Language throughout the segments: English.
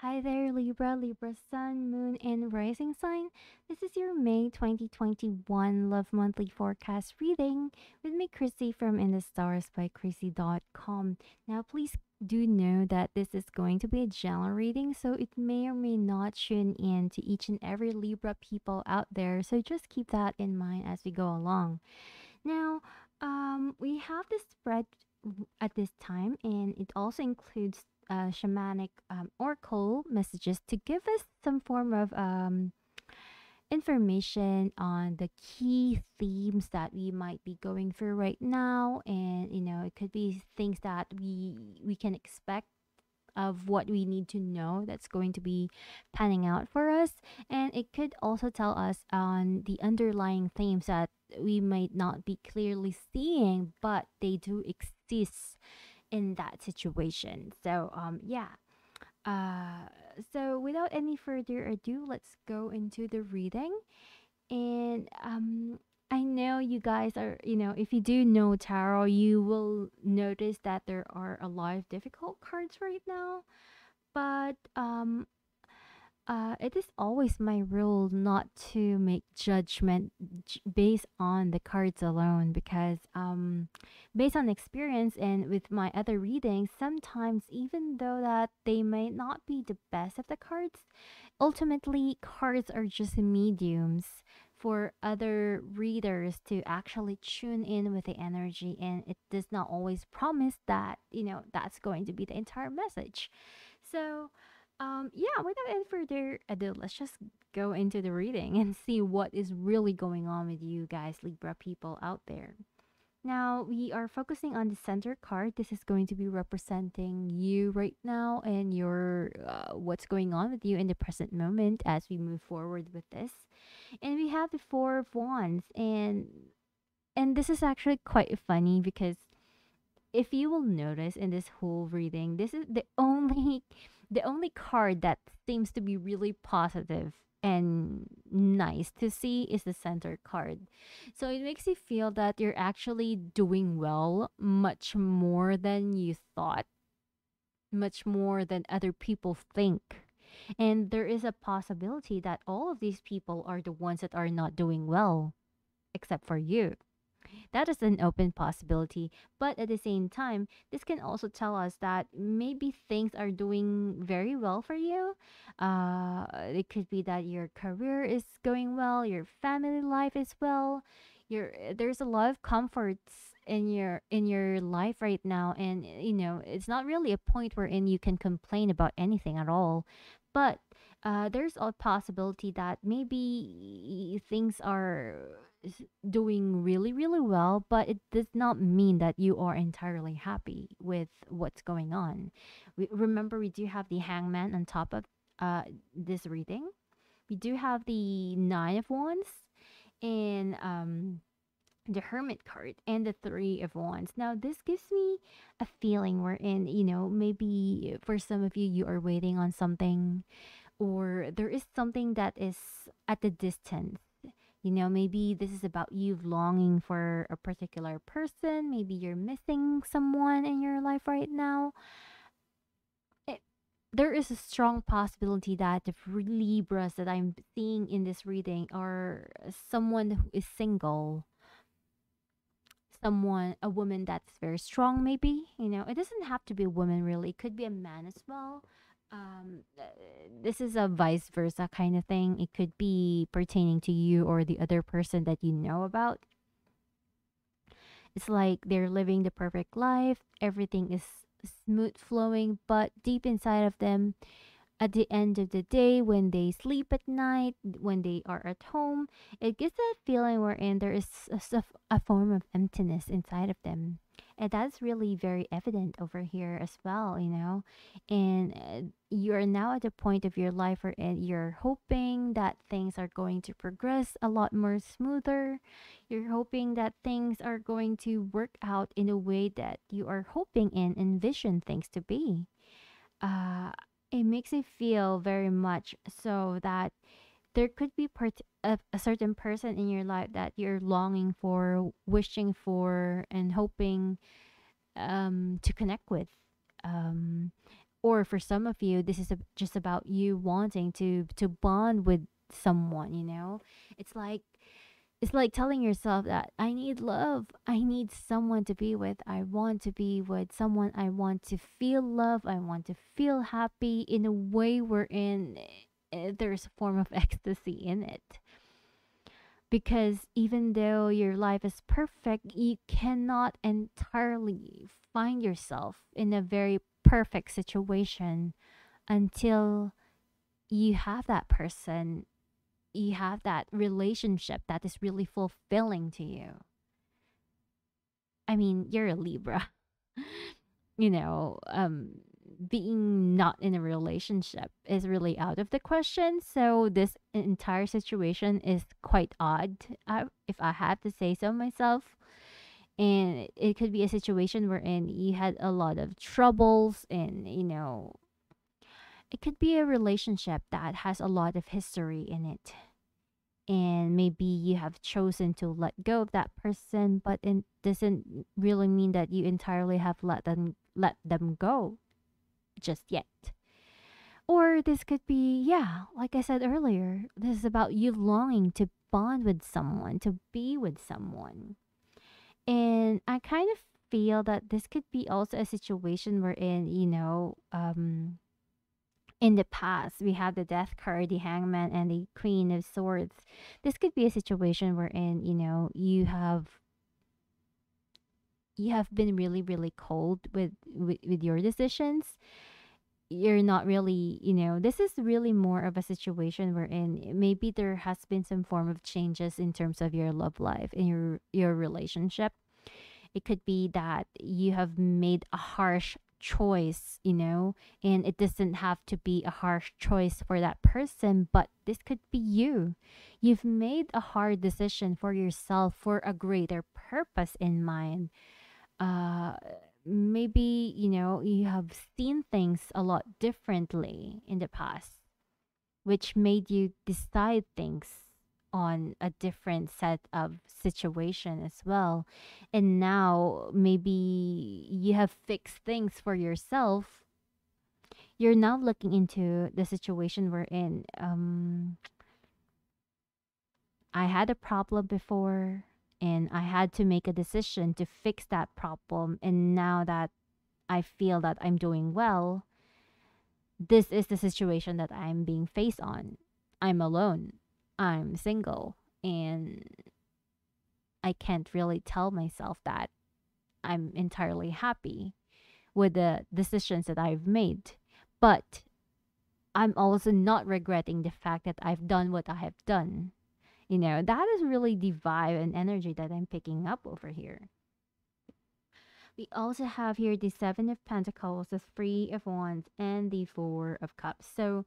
Hi there, Libra, Libra Sun, Moon, and Rising sign. This is your May 2021 Love Monthly Forecast reading with me, Krissy from In the Stars by Krissy.com. Now, please do know that this is going to be a general reading, so it may or may not tune in to each and every Libra people out there. So just keep that in mind as we go along. Now, um, we have this spread at this time, and it also includes uh, shamanic um, oracle messages to give us some form of um, information on the key themes that we might be going through right now. And you know it could be things that we we can expect of what we need to know that's going to be panning out for us. And it could also tell us on the underlying themes that we might not be clearly seeing but they do exist in that situation. So um yeah. Uh so without any further ado, let's go into the reading. And um I know you guys are, you know, if you do know tarot, you will notice that there are a lot of difficult cards right now. But um uh, it is always my rule not to make judgment j- based on the cards alone because um, based on experience and with my other readings sometimes even though that they may not be the best of the cards ultimately cards are just mediums for other readers to actually tune in with the energy and it does not always promise that you know that's going to be the entire message. So um, yeah, without any further ado, let's just go into the reading and see what is really going on with you guys, Libra people out there. Now, we are focusing on the center card. This is going to be representing you right now and your uh, what's going on with you in the present moment as we move forward with this. And we have the 4 of wands and and this is actually quite funny because if you will notice in this whole reading, this is the only the only card that seems to be really positive and nice to see is the center card. So it makes you feel that you're actually doing well much more than you thought, much more than other people think. And there is a possibility that all of these people are the ones that are not doing well, except for you. That is an open possibility. But at the same time, this can also tell us that maybe things are doing very well for you. Uh, it could be that your career is going well, your family life is well. Your there's a lot of comforts in your in your life right now, and you know it's not really a point wherein you can complain about anything at all. But uh, there's a possibility that maybe things are doing really, really well, but it does not mean that you are entirely happy with what's going on. We, remember, we do have the hangman on top of uh, this reading. We do have the nine of wands and um, the hermit card and the three of wands. Now, this gives me a feeling wherein, you know, maybe for some of you, you are waiting on something or there is something that is at the distance. You know, maybe this is about you longing for a particular person. Maybe you're missing someone in your life right now. It, there is a strong possibility that the Libras that I'm seeing in this reading are someone who is single, someone, a woman that's very strong, maybe. You know, it doesn't have to be a woman, really. It could be a man as well um uh, this is a vice versa kind of thing. It could be pertaining to you or the other person that you know about. It's like they're living the perfect life. Everything is smooth flowing but deep inside of them at the end of the day when they sleep at night when they are at home it gives that feeling wherein there is a form of emptiness inside of them and that's really very evident over here as well you know? And uh, you're now at the point of your life where uh, you're hoping that things are going to progress a lot more smoother. You're hoping that things are going to work out in a way that you are hoping and envision things to be. Uh, it makes me feel very much so that there could be part a, a certain person in your life that you're longing for, wishing for, and hoping um, to connect with. Um, or for some of you this is a, just about you wanting to to bond with someone you know? It's like it's like telling yourself that i need love. I need someone to be with. I want to be with someone. I want to feel love. I want to feel happy in a way wherein eh, there's a form of ecstasy in it because even though your life is perfect you cannot entirely find yourself in a very perfect situation until you have that person, you have that relationship that is really fulfilling to you. I mean, you're a Libra. you know, um, being not in a relationship is really out of the question. So this entire situation is quite odd, uh, if I have to say so myself. And it could be a situation wherein you had a lot of troubles and you know it could be a relationship that has a lot of history in it. And maybe you have chosen to let go of that person but it doesn't really mean that you entirely have let them let them go just yet or this could be yeah like i said earlier this is about you longing to bond with someone to be with someone and I kind of feel that this could be also a situation wherein, you know, um, in the past we have the death card, the hangman, and the queen of swords. This could be a situation wherein, you know, you have you have been really, really cold with, with, with your decisions you're not really, you know, this is really more of a situation we're wherein maybe there has been some form of changes in terms of your love life in your your relationship. It could be that you have made a harsh choice, you know, and it doesn't have to be a harsh choice for that person, but this could be you. You've made a hard decision for yourself for a greater purpose in mind. Uh maybe you know you have seen things a lot differently in the past which made you decide things on a different set of situation as well. And now maybe you have fixed things for yourself. You're now looking into the situation we're in. Um i had a problem before and I had to make a decision to fix that problem. And now that I feel that I'm doing well, this is the situation that I'm being faced on. I'm alone. I'm single and I can't really tell myself that I'm entirely happy with the decisions that I've made. But I'm also not regretting the fact that I've done what I have done you know, that is really the vibe and energy that I'm picking up over here. We also have here the Seven of Pentacles, the Three of Wands, and the Four of Cups. So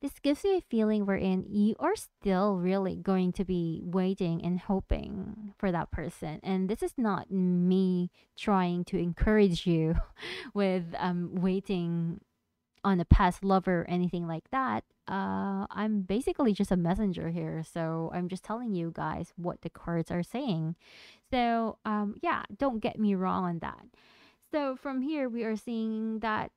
this gives you a feeling wherein you are still really going to be waiting and hoping for that person. And this is not me trying to encourage you with um, waiting on a past lover or anything like that uh, I'm basically just a messenger here. So I'm just telling you guys what the cards are saying. So, um, yeah, don't get me wrong on that. So from here, we are seeing that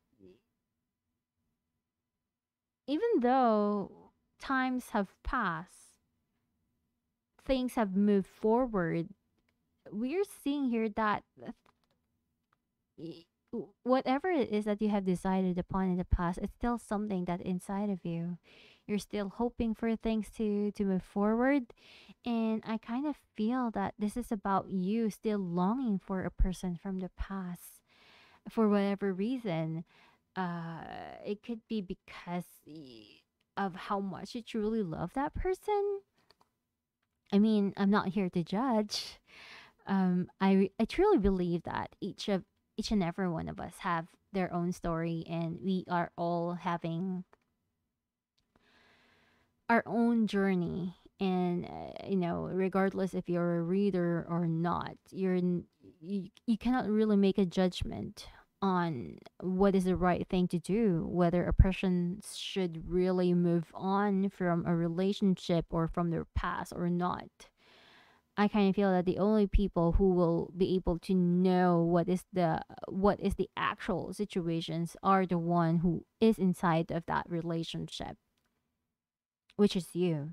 even though times have passed, things have moved forward, we're seeing here that whatever it is that you have decided upon in the past, it's still something that inside of you. You're still hoping for things to to move forward. And I kind of feel that this is about you still longing for a person from the past for whatever reason. Uh it could be because of how much you truly love that person. I mean, I'm not here to judge. Um, I I truly believe that each of each and every one of us have their own story and we are all having our own journey. And uh, you know regardless if you're a reader or not you're you, you cannot really make a judgment on what is the right thing to do whether a person should really move on from a relationship or from their past or not I kind of feel that the only people who will be able to know what is the what is the actual situations are the one who is inside of that relationship, which is you.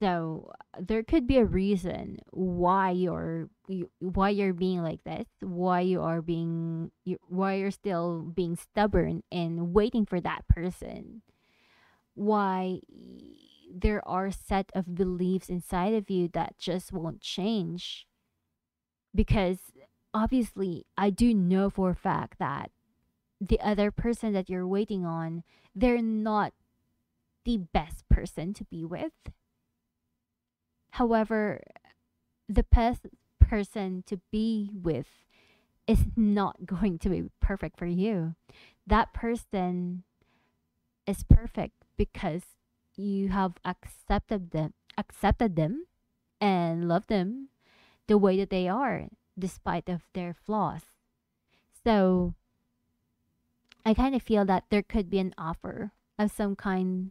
So there could be a reason why you're you, why you're being like this, why you are being why you're still being stubborn and waiting for that person. Why there are set of beliefs inside of you that just won't change. Because obviously, I do know for a fact that the other person that you're waiting on, they're not the best person to be with. However, the best person to be with is not going to be perfect for you. That person is perfect because you have accepted them accepted them and loved them the way that they are despite of their flaws. So i kind of feel that there could be an offer of some kind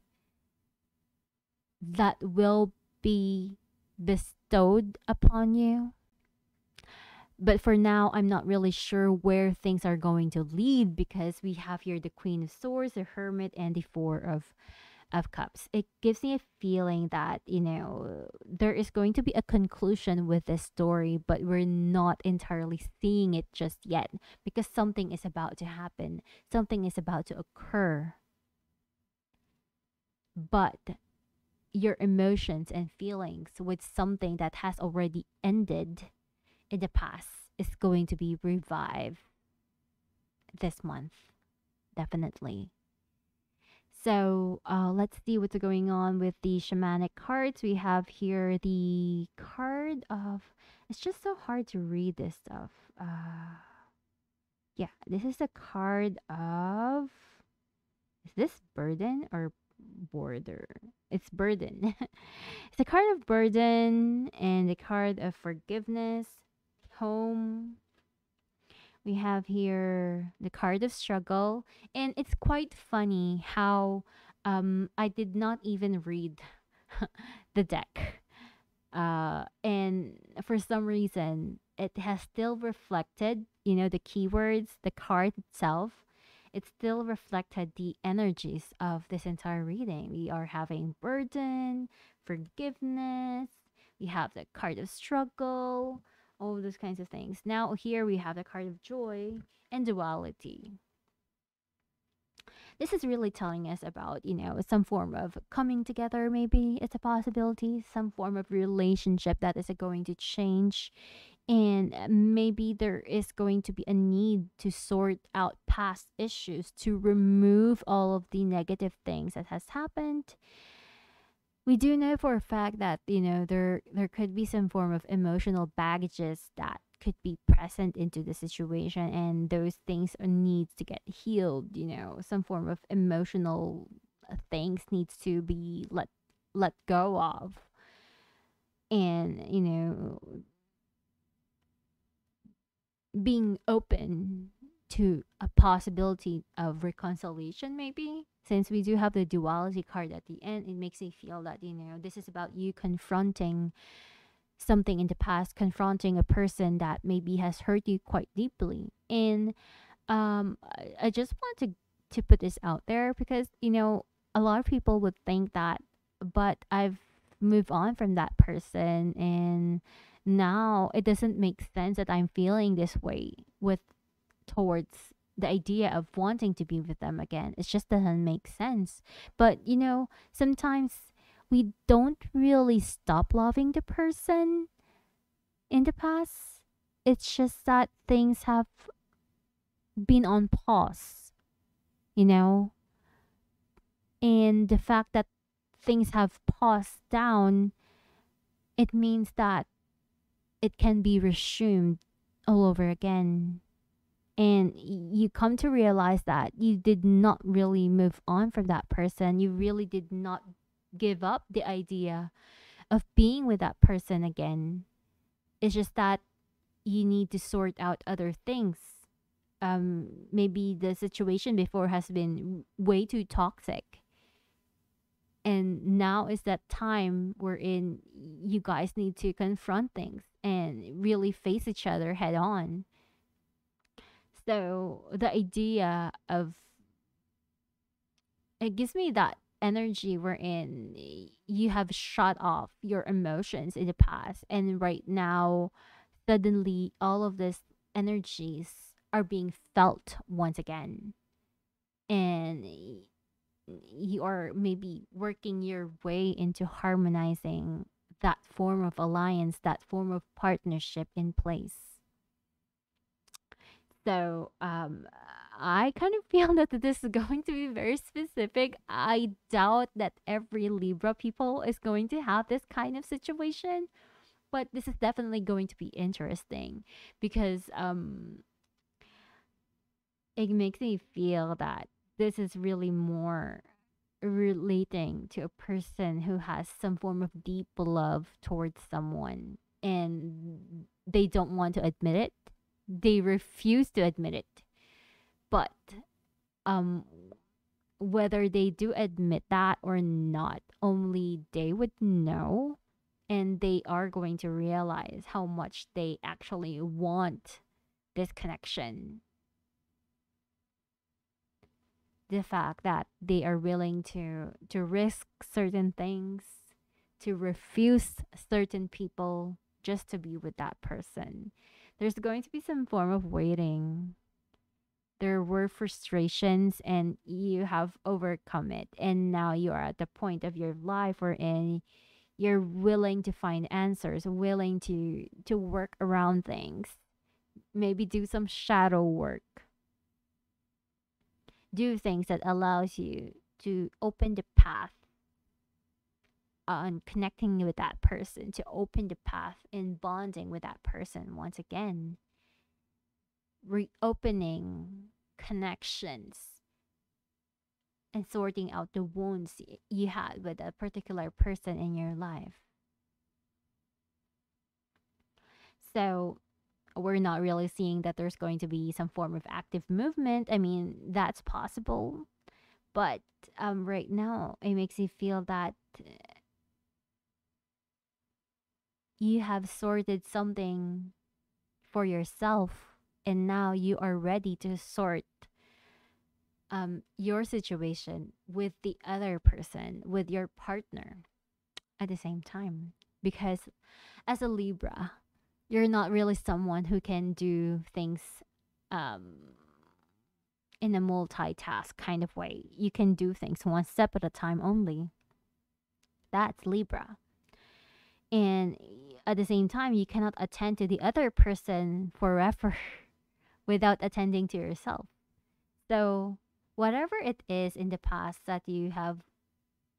that will be bestowed upon you. But for now i'm not really sure where things are going to lead because we have here the queen of swords the hermit and the four of of Cups. It gives me a feeling that, you know, there is going to be a conclusion with this story, but we're not entirely seeing it just yet because something is about to happen, something is about to occur. But your emotions and feelings with something that has already ended in the past is going to be revived this month. Definitely. So uh, let's see what's going on with the shamanic cards. We have here the card of. It's just so hard to read this stuff. Uh, yeah, this is the card of. Is this burden or border? It's burden. it's a card of burden and the card of forgiveness, home, we have here the card of struggle and it's quite funny how um i did not even read the deck. Uh and for some reason it has still reflected you know the keywords the card itself. It still reflected the energies of this entire reading. We are having burden forgiveness. We have the card of struggle all those kinds of things. Now here we have the card of joy and duality. This is really telling us about, you know, some form of coming together, maybe it's a possibility, some form of relationship that is going to change. And uh, maybe there is going to be a need to sort out past issues, to remove all of the negative things that has happened we do know for a fact that you know there there could be some form of emotional baggages that could be present into the situation and those things needs to get healed you know. Some form of emotional uh, things needs to be let let go of. And you know being open to a possibility of reconciliation maybe since we do have the duality card at the end it makes me feel that you know this is about you confronting something in the past confronting a person that maybe has hurt you quite deeply. And um i, I just want to to put this out there because you know a lot of people would think that but i've moved on from that person and now it doesn't make sense that i'm feeling this way with towards the idea of wanting to be with them again. It just doesn't make sense. But, you know, sometimes we don't really stop loving the person in the past. It's just that things have been on pause, you know? And the fact that things have paused down, it means that it can be resumed all over again and you come to realize that you did not really move on from that person. You really did not give up the idea of being with that person again. It's just that you need to sort out other things. Um maybe the situation before has been way too toxic. And now is that time wherein you guys need to confront things and really face each other head on so the idea of it gives me that energy wherein you have shut off your emotions in the past and right now suddenly all of these energies are being felt once again and you are maybe working your way into harmonizing that form of alliance, that form of partnership in place. So, um, I kind of feel that this is going to be very specific. I doubt that every Libra people is going to have this kind of situation, but this is definitely going to be interesting because um, it makes me feel that this is really more relating to a person who has some form of deep love towards someone and they don't want to admit it. They refuse to admit it. But um whether they do admit that or not, only they would know and they are going to realize how much they actually want this connection the fact that they are willing to to risk certain things to refuse certain people just to be with that person there's going to be some form of waiting. There were frustrations and you have overcome it and now you are at the point of your life wherein you're willing to find answers willing to to work around things. Maybe do some shadow work. Do things that allows you to open the path on connecting with that person to open the path in bonding with that person once again reopening connections and sorting out the wounds you had with a particular person in your life so we're not really seeing that there's going to be some form of active movement. I mean, that's possible. But um, right now, it makes you feel that you have sorted something for yourself and now you are ready to sort um, your situation with the other person, with your partner at the same time. Because as a Libra, you're not really someone who can do things um, in a multitask kind of way. You can do things one step at a time only. That's Libra. And at the same time, you cannot attend to the other person forever without attending to yourself. So, whatever it is in the past that you have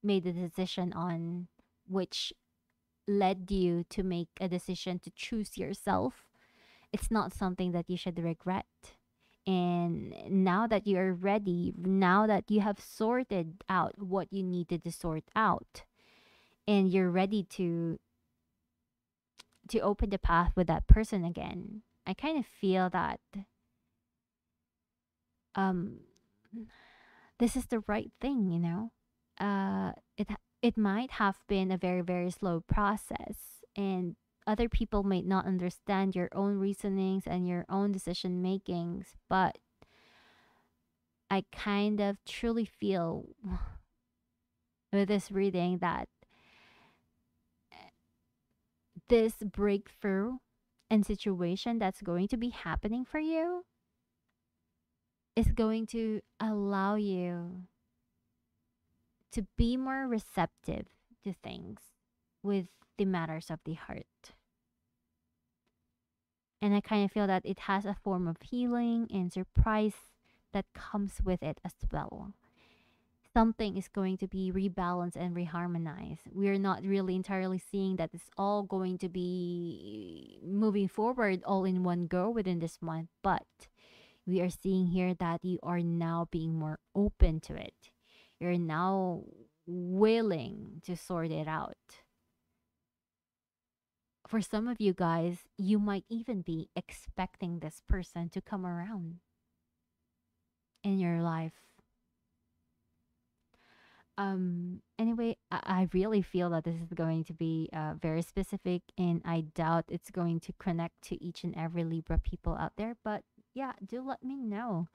made a decision on, which led you to make a decision to choose yourself, it's not something that you should regret. And now that you're ready, now that you have sorted out what you needed to sort out, and you're ready to to open the path with that person again, I kind of feel that um this is the right thing, you know. Uh it it might have been a very, very slow process, and other people might not understand your own reasonings and your own decision makings, but I kind of truly feel with this reading that this breakthrough and situation that's going to be happening for you is going to allow you to be more receptive to things with the matters of the heart. And I kind of feel that it has a form of healing and surprise that comes with it as well. Something is going to be rebalanced and reharmonized. We're not really entirely seeing that it's all going to be moving forward all in one go within this month, but we are seeing here that you are now being more open to it you're now willing to sort it out. For some of you guys, you might even be expecting this person to come around in your life. Um, anyway, I, I really feel that this is going to be uh, very specific, and I doubt it's going to connect to each and every Libra people out there. But yeah, do let me know.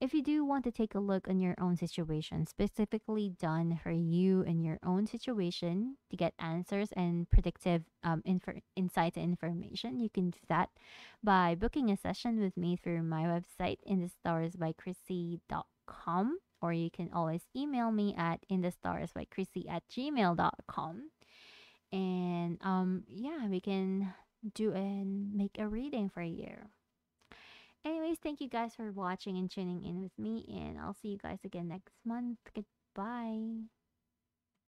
If you do want to take a look on your own situation, specifically done for you and your own situation to get answers and predictive um, infor- insights and information, you can do that by booking a session with me through my website, inthestarsbykrissy.com, or you can always email me at inthestarsbykrissy at gmail.com. And um, yeah, we can do and make a reading for you. Anyways, thank you guys for watching and tuning in with me, and I'll see you guys again next month. Goodbye.